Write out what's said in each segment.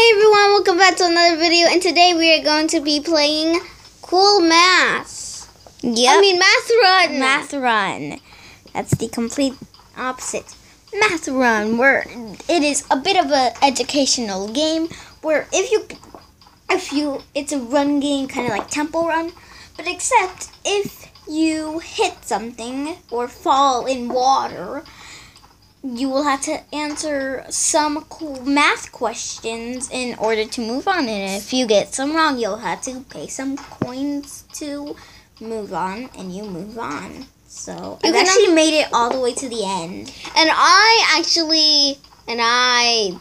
Hey everyone, welcome back to another video, and today we are going to be playing Cool Math. Yep. I mean Math Run. Math Run. That's the complete opposite. Math Run, where it is a bit of an educational game, where if you, if you, it's a run game, kind of like Temple Run, but except if you hit something or fall in water, you will have to answer some math questions in order to move on. And if you get some wrong, you'll have to pay some coins to move on, and you move on. So You I've actually made it all the way to the end. And I actually, and I,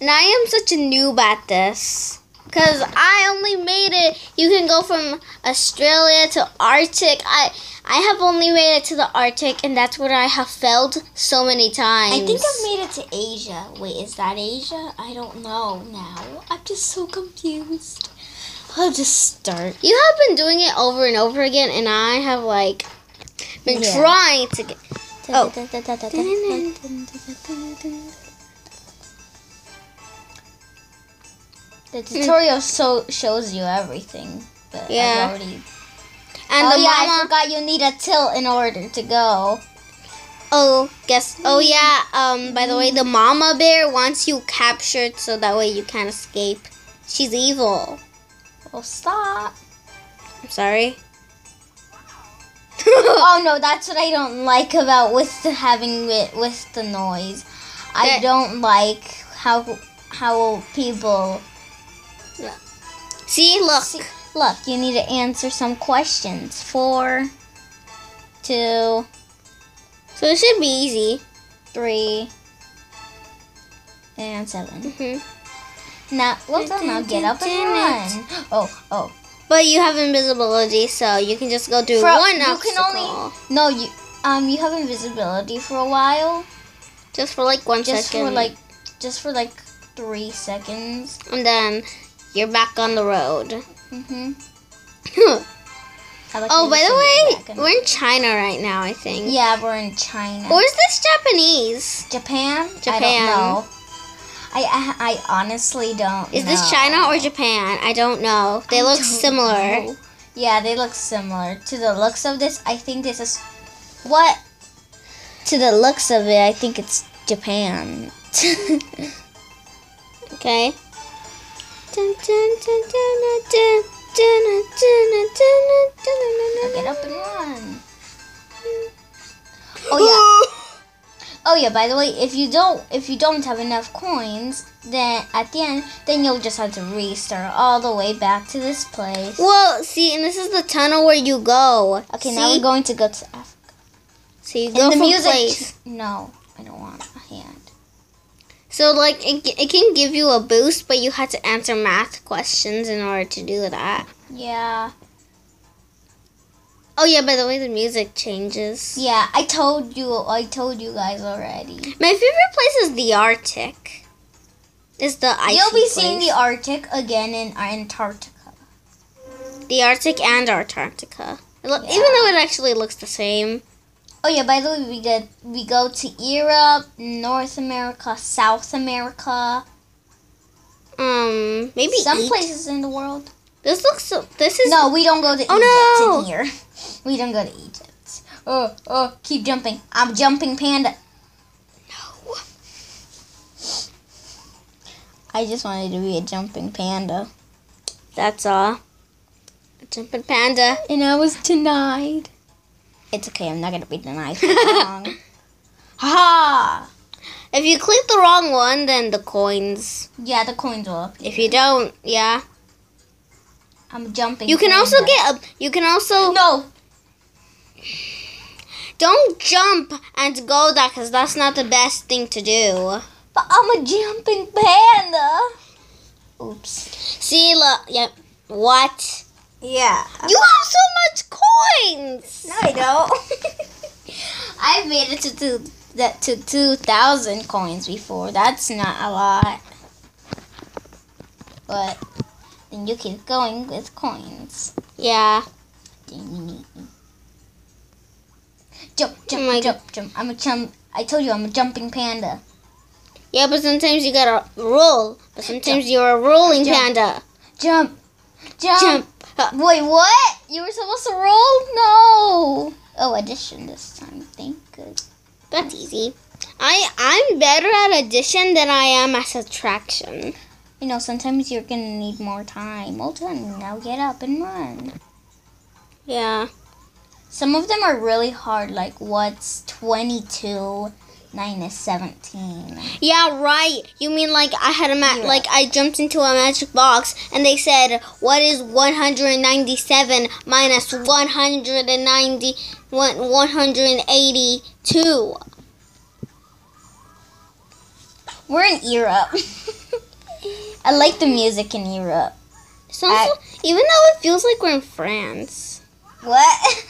and I am such a noob at this. Because I only made it, you can go from Australia to Arctic. I I have only made it to the Arctic, and that's where I have failed so many times. I think I've made it to Asia. Wait, is that Asia? I don't know now. I'm just so confused. I'll just start. You have been doing it over and over again, and I have like been Yeah. trying to get. Oh. oh. The tutorial so shows you everything. But I've Yeah. already And oh the yeah, I forgot you need a tilt in order to go. Oh, guess. Oh yeah. Um. By the way, the mama bear wants you captured so that way you can't escape. She's evil. Oh stop. I'm sorry. oh no, that's what I don't like about with the having with, with the noise. I don't like how how people See, look. See, look, you need to answer some questions. Four, two, So it should be easy. three, and seven. hmm Now, well done. Now get up and run. Oh, oh. But you have invisibility, so you can just go through For- one you can only- No, you um you have invisibility for a while. just for like one Just second, for like, just for like three seconds. and then you're back on the road. Mhm. Like oh, by the way, we're in China right now. I think. yeah, we're in China. Or is this Japanese? Japan? Japan. I don't know. I, I I honestly don't. Is this. China or Japan? I don't know. They I look similar. know. Yeah, they look similar. To the looks of this, I think this is what. To the looks of it, I think it's Japan. Okay. Oh yeah. Oh yeah. By the way, if you don't if you don't have enough coins, then at the end, then you'll just have to restart all the way back to this place. Well, see, and this is the tunnel where you go. Okay, see? now we're going to go to Africa. So you go In the from music. Place. No, I don't want. So like it, it can give you a boost, but you have to answer math questions in order to do that. Yeah. Oh yeah, by the way, the music changes. Yeah, I told you. I told you guys already. My favorite place is the Arctic. Is the icy You'll be seeing the Arctic again in Antarctica. the Arctic and Antarctica. Yeah. Even though it actually looks the same. Oh yeah, by the way, we get we go to Europe, North America, South America, Um, maybe some Egypt. places in the world. This looks so. This is No, we don't go to Oh, Egypt no. in here. We don't go to Egypt. Oh, oh, keep jumping. I'm jumping panda. No. I just wanted to be a jumping panda. That's all. Jumping panda. And I was denied. It's okay, I'm not gonna be denied for long. Ha! If you click the wrong one, then the coins. Yeah, the coins will appear. If you don't, yeah. I'm jumping. You can also get. A, you can also No! don't jump and go that because that's not the best thing to do. But I'm a jumping panda! Oops. See, look. Yep. What? Yeah. You have so much coins. No, I don't. I've made it to two, that to two thousand coins before. That's not a lot. But then you keep going with coins. Yeah. Jump, jump, Oh jump, jump. I'm a jump. I told you I'm a jumping panda. Yeah, but sometimes you gotta roll. But sometimes you're a rolling Jump. panda. Jump. Jump. Jump. Wait, what? You were supposed to roll? No. Oh, addition this time. Thank good. That's easy. I I'm better at addition than I am at subtraction. You know, sometimes you're gonna need more time. Well done. Now get up and run. Yeah. Some of them are really hard, like what's 22 minus 17? Yeah, right. You mean like I had a ma- Yeah. like I jumped into a magic box and they said what is 197 minus 190 one- 182? We're in Europe. I like the music in Europe. Sounds I- even though it feels like we're in France. What?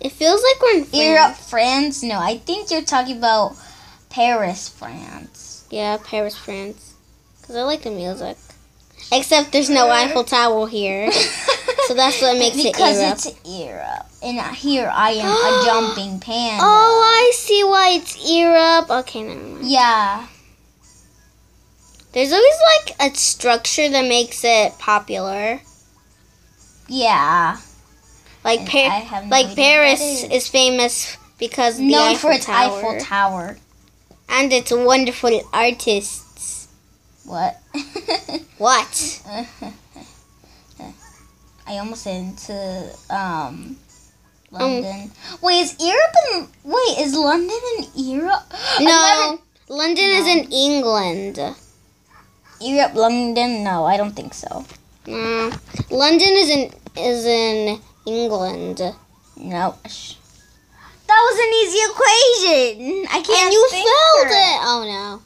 It feels like we're in France. Europe, France? No, I think you're talking about Paris, France. Yeah, Paris, France. Cuz I like the music. Except there's no Eiffel Tower here. So that's what makes it Europe. because it's Europe. And here I am a jumping panda. Oh, I see why it's Europe. Okay, never mind. Yeah. There's always like a structure that makes it popular. Yeah. Like I Par- have no like Paris that is. famous because of the Eiffel for its Tower Eiffel Tower. and its wonderful artists. What? What? I almost said into um London. wait, is Europe in wait, is London in Europe? No, London is in England. Europe, London? No, I don't think so. Mm, London is in is in England. No. That was an easy equation. I can't And you failed it. Oh no.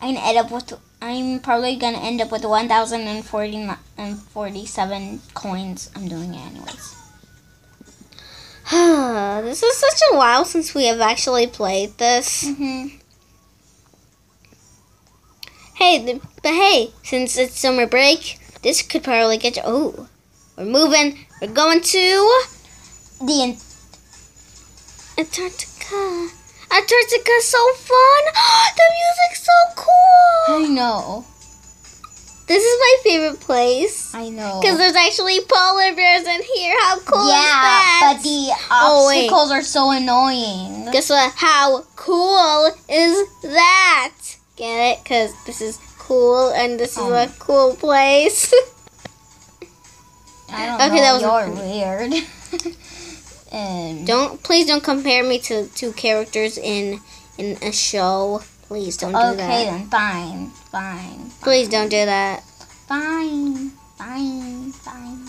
I'm end up with. I'm probably gonna end up with 1,047 coins. I'm doing it anyways. this is such a while since we have actually played this. hmm Hey, but hey, since it's summer break, this could probably get you. Oh, we're moving. We're going to The en- Antarctica. Antarctica's so fun. the music's so cool. I know. This is my favorite place I know. because there's actually polar bears in here. How cool yeah, is that? but the Oh, obstacles are so annoying. Guess what? How cool is that? Get it? Because this is cool and this is Oh. a cool place. I don't Okay, that was You're weird. and um, don't please don't compare me to two characters in in a show. Please don't do that. okay, then fine, fine, Please don't do that. fine, fine, fine.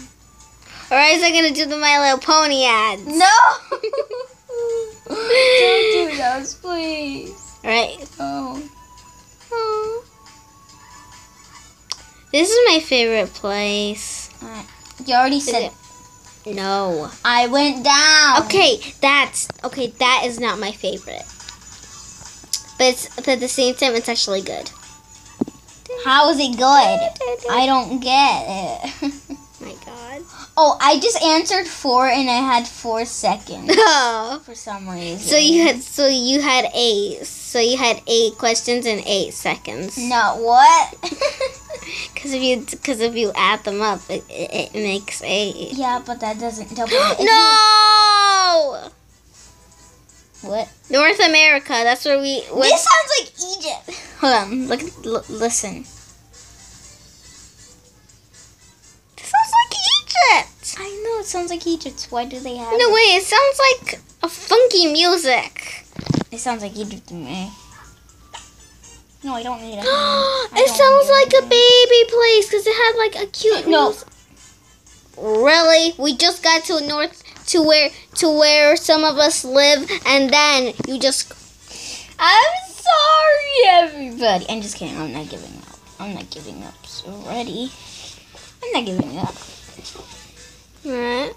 Or else I'm gonna do the My Little Pony ads. No. Don't do those, please. Right. Oh. Aw. This is my favorite place. You already said it? No. I went down. Okay, that's okay. That is not my favorite. But it's, but at the same time, it's actually good. How is it good? I don't get it. oh, I just answered four and I had four seconds Oh. for some reason. So you had so you had eight. So you had eight questions in eight seconds. No, what? Because if you because if you add them up, it, it, it makes eight. yeah, but that doesn't double. No. you- What? North America. That's where we. What, This sounds like Egypt. hold on. Look. L- listen. It sounds like Egypt. Why do they have? No it? way. It sounds like a funky music. It sounds like Egypt to me. No, I don't need it. it sounds like a baby place because it had like a cute. No. music. Really? We just got to north to where to where some of us live, and then you just. I'm sorry, everybody. I'm just kidding. I'm not giving up. I'm not giving up already. I'm not giving up. Alright.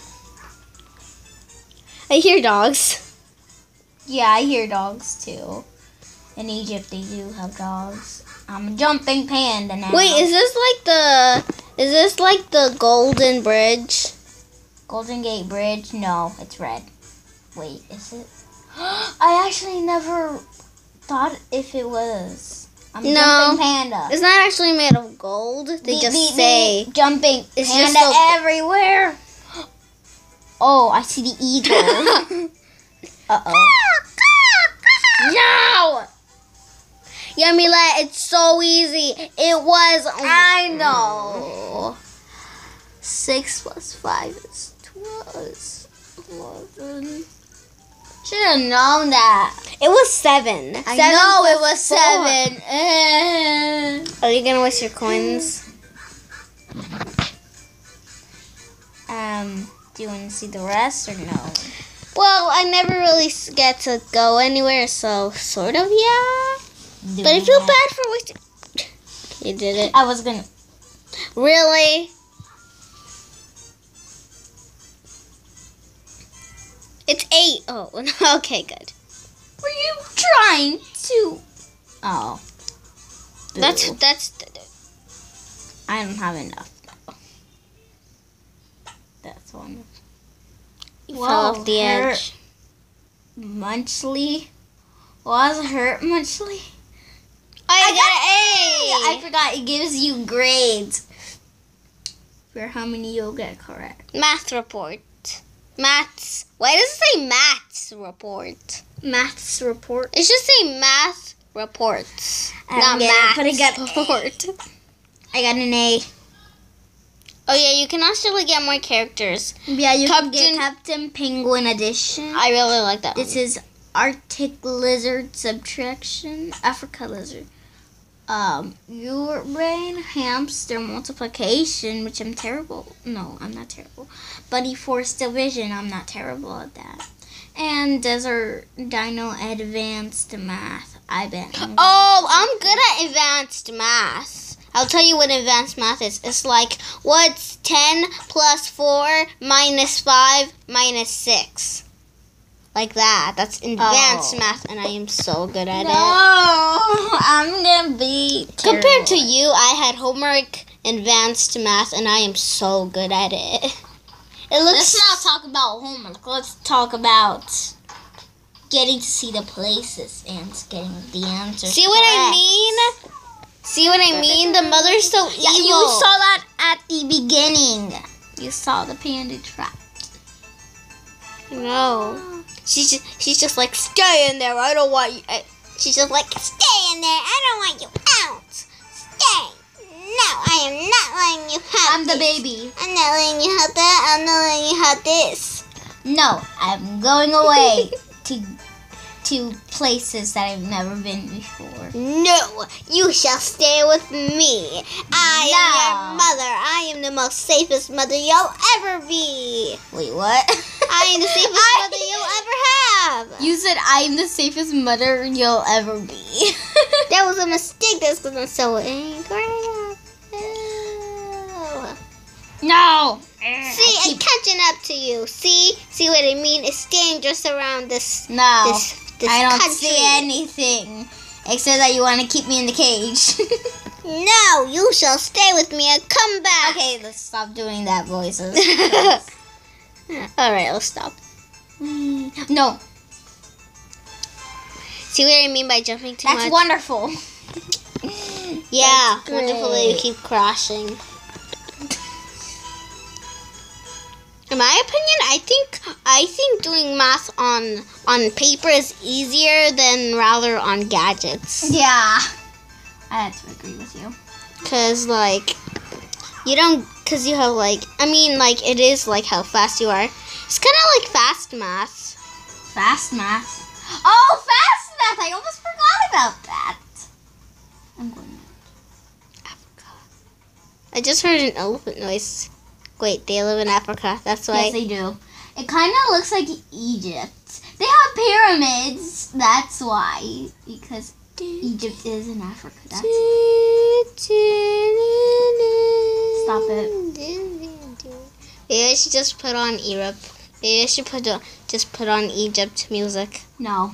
I hear dogs. Yeah, I hear dogs too. In Egypt, they do have dogs. I'm a jumping panda now. Wait, is this like the? Is this like the Golden Bridge? Golden Gate Bridge? No, it's red. Wait, is it? I actually never thought if it was. I'm No. jumping panda. It's not actually made of gold. They Beep, just beep, say. beep, jumping It's panda just so- everywhere. Oh, I see the eagle. uh oh. no! Yumila, it's so easy. It was. I know. Six plus five is twelve. Should have known that. It was seven. I Seven know it was four. seven. Are you gonna waste your coins? Um, you want to see the rest or no? Well, I never really get to go anywhere, so sort of, yeah. But I feel bad for wasting. You did it. I was gonna. Really? It's eight. Oh, okay, good. Were you trying to? Oh. That's Boo. that's. I don't have enough. though. That's one. You Whoa, fell off the hurt. edge. Munchly. Was hurt Munchly? I, I got an A! I forgot it gives you grades for how many you'll get correct. got. Math report. Maths. Why does it say maths report? Maths report. It should say math reports, I'm not math put a gut- report. I got an A. Oh yeah, you can actually get more characters. Yeah, you can get Captain- Captain Penguin edition. I really like that. This one. is Arctic lizard subtraction, Africa lizard. Um, your brain hamster multiplication, which I'm terrible. No, I'm not terrible. Buddy force division, I'm not terrible at that. And desert dino advanced math. I bet. Oh, I'm good at advanced math. I'll tell you what advanced math is. It's like what's 10 plus 4 minus 5 minus 6. Like that. That's advanced Oh. math, and I am so good at no, it. I'm gonna be Compared to you, I had homework advanced math, and I am so good at it. It looks. Let's not talk about homework. Let's talk about getting to see the places and getting the answers. See what I mean? See what I mean? The mother's so evil. Yeah, you saw that at the beginning. You saw the panda trap. No. She's just, she's just like, stay in there. I don't want you. I, she's just like, stay in there. I don't want you out. Stay. No, I am not letting you have I'm the baby. I'm not letting you have that. I'm not letting you have this. No, I'm going away to to places that I've never been before. No, you shall stay with me. I am your mother. I am the most safest mother you'll ever be. Wait, what? I am the safest I- mother you'll ever have. You said I'm the safest mother you'll ever be. That was a mistake. That's because I'm so angry. no. See, I'm catching up to you. See, see what I mean? It's dangerous around this no. this this I don't country. see anything except that you want to keep me in the cage. No, you shall stay with me and come back. okay, let's stop doing that voices. All right, let's stop. Mm, no, See what I mean by jumping too that's much? wonderful. yeah, That's wonderful that you keep crashing. In my opinion, I think I think doing math on on paper is easier than rather on gadgets. Yeah, I have to agree with you. Cause like you don't, cause you have like I mean like it is like how fast you are. It's kind of like fast math. Fast math. Oh, fast math! I almost forgot about that. I'm going. I just heard an elephant noise. Wait, they live in Africa. That's why. Yes, they do. It kind of looks like Egypt. They have pyramids. That's why. Because Egypt is in Africa. That's Stop it. Maybe I should just put on Europe. Maybe I should put on, just put on Egypt music. no,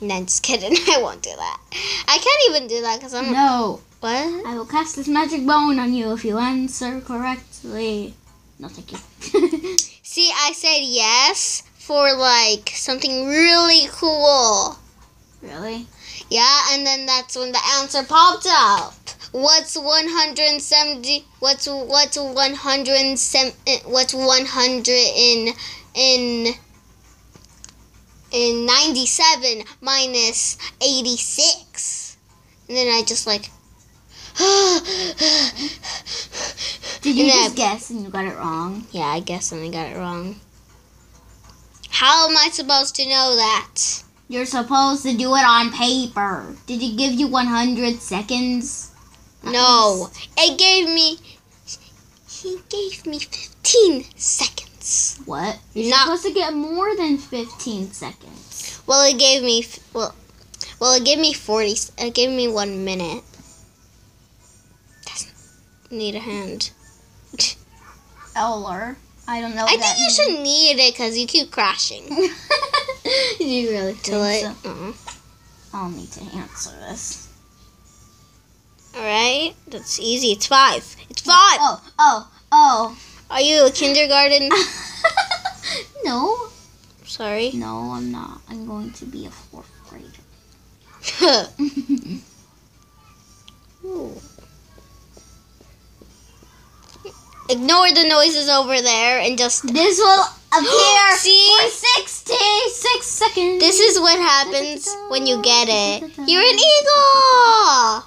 No, just kidding. I won't do that. I can't even do that because I'm. no. What? I will cast this magic bone on you if you answer correctly. No, thank you. See, I said yes for like something really cool. really? Yeah, and then that's when the answer popped up. What's 170 what's what's 107 what's 100 in in in 97 minus 86. And then I just like Did you And just then- guess and you got it wrong? Yeah, I guess and I got it wrong. How am I supposed to know that? You're supposed to do it on paper. Did it give you 100 seconds? No, it gave me. He gave me 15 seconds. What? You're Not- supposed to get more than 15 seconds. Well, it gave me. Well, well, it gave me 40. It gave me one minute. Need a hand. Eller. I don't know. I that think you should need it because you keep crashing. you really Till think it. so? uh I'll need to answer this. All right, that's easy. It's five. It's five. Oh, oh, oh. Are you a kindergarten? no. Sorry. No, I'm not. I'm going to be a fourth grader. Ooh. Ignore the noises over there and just. this will appear See? for 66 seconds. This is what happens when you get it. You're an eagle!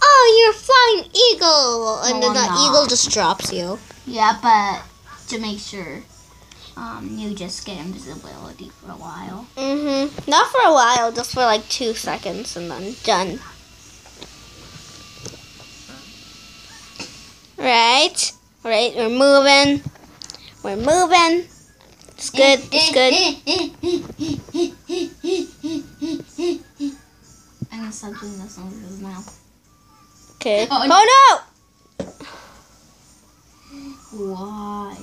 Oh, you're a flying eagle! And No, then the eagle just drops you. Yeah, but to make sure, um, you just get invisibility for a while. Mm-hmm. Not for a while, just for like two seconds and then done. Right? Right, we're moving. We're moving. It's good, it's good. I'm gonna stop doing those noises now. Okay. Oh, Oh no! Why?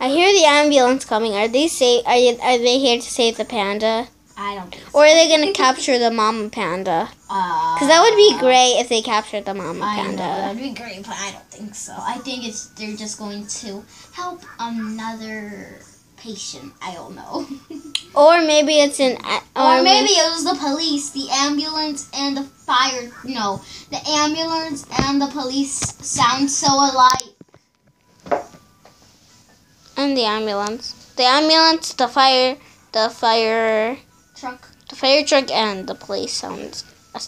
I hear the ambulance coming. Are they sa- are, you, are they here to save the panda? I don't think Or are they gonna capture the mama panda? Uh, Because that would be great if they captured the mama I know, panda. that'd be great, but I don't think so. I think it's they're just going to help another patient. I don't know. Or maybe it's an. or maybe it was the police, the ambulance, and the fire. No, the ambulance and the police sound so alike. And the ambulance. The ambulance, the fire, the fire, Truck. the fire truck, and the police sounds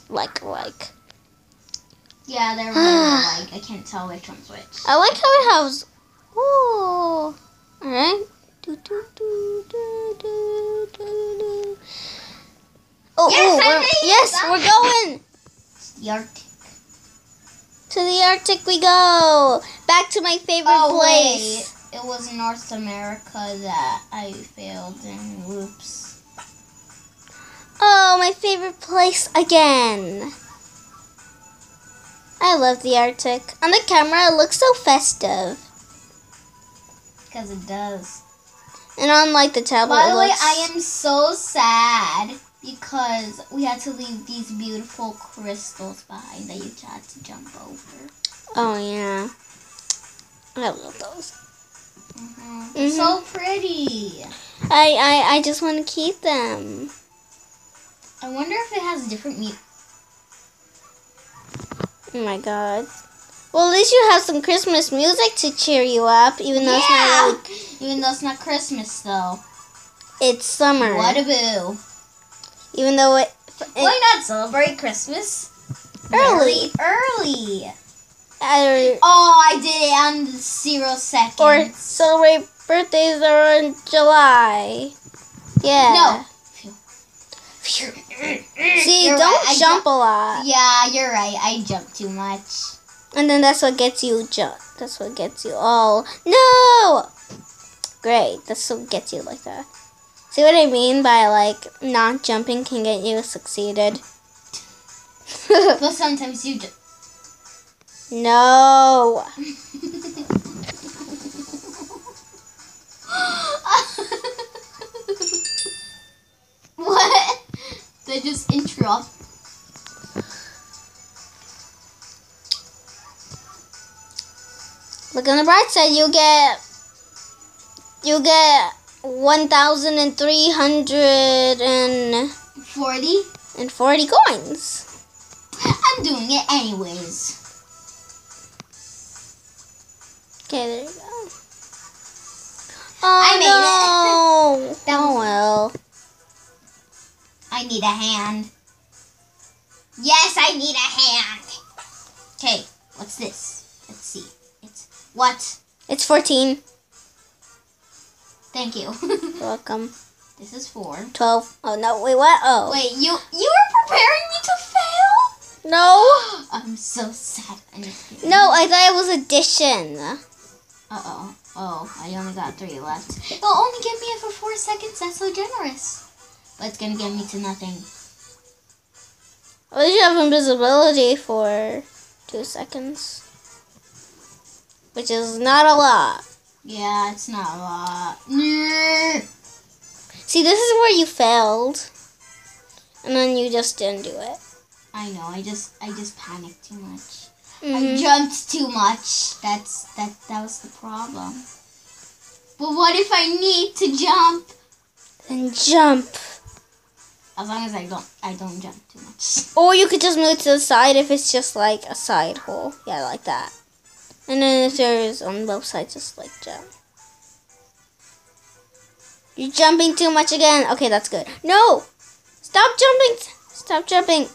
like alike. Yeah, they're very alike. I can't tell which one's which. I like how it has. Ooh. Alright. Do, do, do, do, do, do, do. Oh, Yes, ooh, we're- yes, That we're going The Arctic. to the Arctic. We go back to my favorite Oh place. wait, it was North America that I failed in. Whoops. Oh, my favorite place again. I love the Arctic. On the camera, it looks so festive. Because it does. And on like the tablet, By it the way, looks- I am so sad because we had to leave these beautiful crystals behind that you had to jump over. Oh yeah, I love those. Mhm. Mhm. So pretty. I I, I just want to keep them. I wonder if it has different mu- Oh my god. Well, at least you have some Christmas music to cheer you up, even though it's not Yeah. really. Even though it's not Christmas though. It's summer. What a boo. Even though it. it Why not celebrate Christmas? Early. Very early. or, Oh, I did it on the zero seconds. or celebrate birthdays are in July. Yeah. No. See, You're don't right, jump a lot. Yeah, you're right. I jump too much. And then that's what gets you jump. That's what gets you all. No! Great. That's what gets you like that. See what I mean by like not jumping can get you succeeded? But sometimes you just. no. They just interrupt. Look on the bright side. You get. You get one thousand and three hundred and 40? and 40 coins. I'm doing it anyways. Okay, there you go. Oh, I made no. That oh, was- well. I need a hand. Yes, I need a hand. Okay, what's this? Let's see. It's what? It's 14. Thank you. You're welcome. this is four. 12. Oh, no. Wait, what? Oh. Wait, you you were preparing me to fail? No. I'm so sad. I'm. No, I thought it was addition. Uh oh. Oh, I only got three left. It'll only give me it for four seconds. That's so generous. But it's gonna get me to nothing. At least you have invisibility for two seconds. Which is not a lot. Yeah, it's not a lot. See, this is where you failed. And then you just didn't do it. I know. I just I just panicked too much. I Mhm. jumped too much. That's that that was the problem. But what if I need to jump? And jump. As long as I don't I don't jump too much. Or you could just move to the side if it's just like a side hole. Yeah, like that. And then if there's on both sides, just like jump. You're jumping too much again. Okay, that's good. No! Stop jumping! Stop jumping!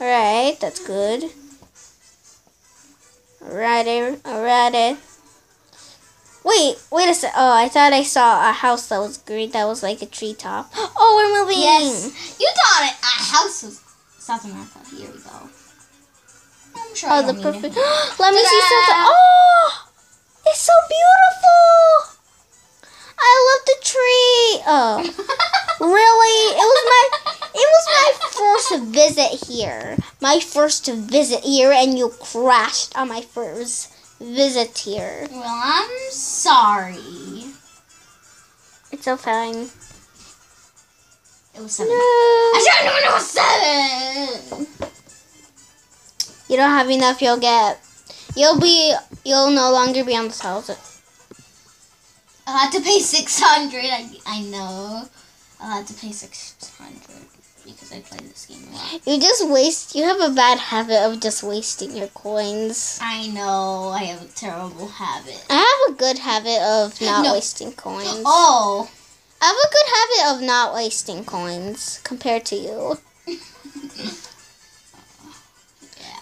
Alright, that's good. Alrighty, alrighty. Wait, wait a sec. Oh, I thought I saw a house that was green. That was like a treetop. Oh, we're moving! Yes. You thought it a house was South America. Here we go. I'm sure Oh, the perfect. Let me see something. Oh, it's so beautiful. I love the tree. Oh, really? It was my. It was my first visit here. My first visit here, and you crashed on my first visit here. Well, I'm sorry. It's so fine. It was seven. No. I should have known it was seven. You don't have enough. You'll get. You'll be. You'll no longer be on the thousand. I'll have to pay six hundred. I I know. I'll have to pay six hundred I played this game a lot. You just waste. You have a bad habit of just wasting your coins. I know. I have a terrible habit. I have a good habit of not No. wasting coins. Oh. I have a good habit of not wasting coins compared to you.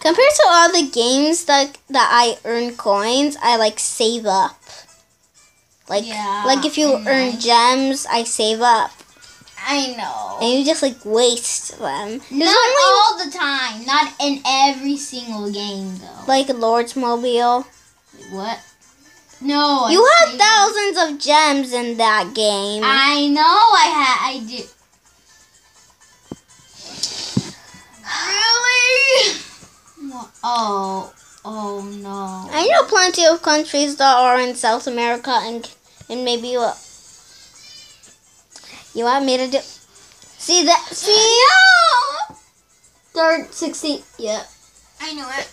Compared to all the games that that I earn coins, I like save up. Like Yeah, like if you earn gems, I save up. I know. And you just like waste them. There's Not only all the time. Not in every single game though. like Lords Mobile. What? No. You I have thousands of gems in that game. I know. I had. I did. Really? Oh. Oh no. I know plenty of countries that are in South America and and maybe uh, you want me to do see that see No. third sixty yeah I knew it.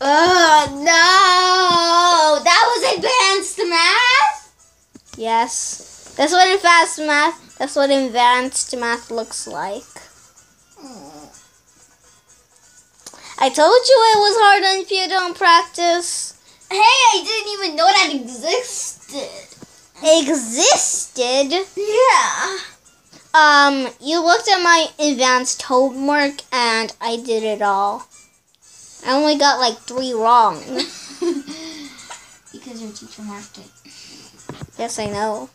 oh No, that was advanced math. yes that's what advanced math that's what advanced math looks like mm. I told you it was hard if you don't practice Hey, I didn't even know that existed. Existed Yeah. Um, you looked at my advanced homework and I did it all. I only got like three wrong. because your teacher marked it. yes, I know.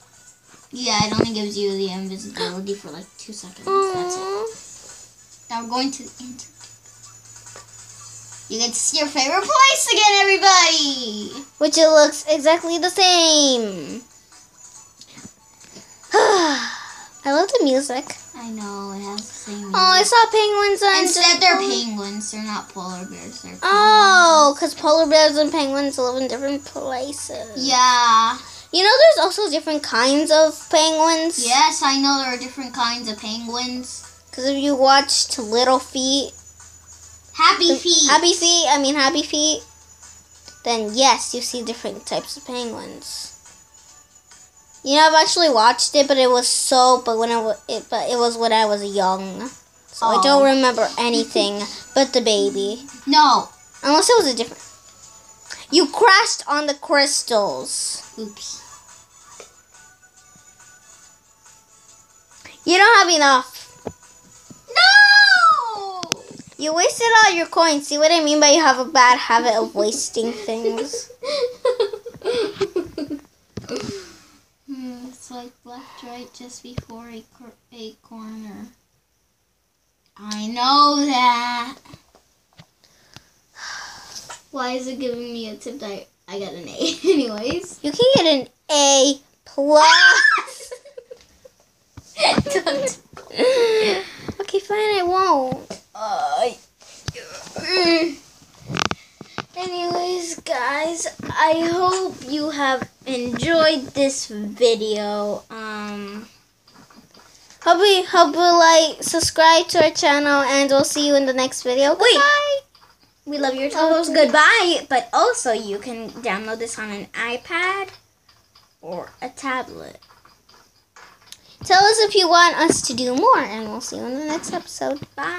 Yeah, it only gives you the invisibility for like two seconds. That's it. Now we're going to the Antarctica. You get to see your favorite place again, everybody. Which it looks exactly the same. I love the music. I know it has the same. Oh, I saw penguins and Instead, they're penguins. They're not polar bears. They're oh, penguins. Oh, because polar bears and penguins live in different places. Yeah. You know, there's also different kinds of penguins. Yes, I know there are different kinds of penguins. Because if you watched Little Feet, Happy feet. Happy Feet, I mean Happy Feet, then yes, you see different types of penguins. You know, I've actually watched it, but it was so, but when I wa- it, but it was when I was young. So I Oh. don't remember anything but the baby. No. Unless it was a different. You crashed on the crystals. Oops. You don't have enough. No! You wasted all your coins. See what I mean by you have a bad habit of wasting things? Hmm, it's like left, right, just before a, cor- a corner. I know that. Why is it giving me a tip that I, I got an A? Anyways. You can get an A plus. Okay, fine, I won't. Uh, Anyways, guys, I hope you have enjoyed this video. Um, hope you hope you like, subscribe to our channel, and we'll see you in the next video. Wait. Goodbye. we love your Oh, toes. Goodbye. But also, you can download this on an iPad or a tablet. Tell us if you want us to do more, and we'll see you in the next episode. Bye.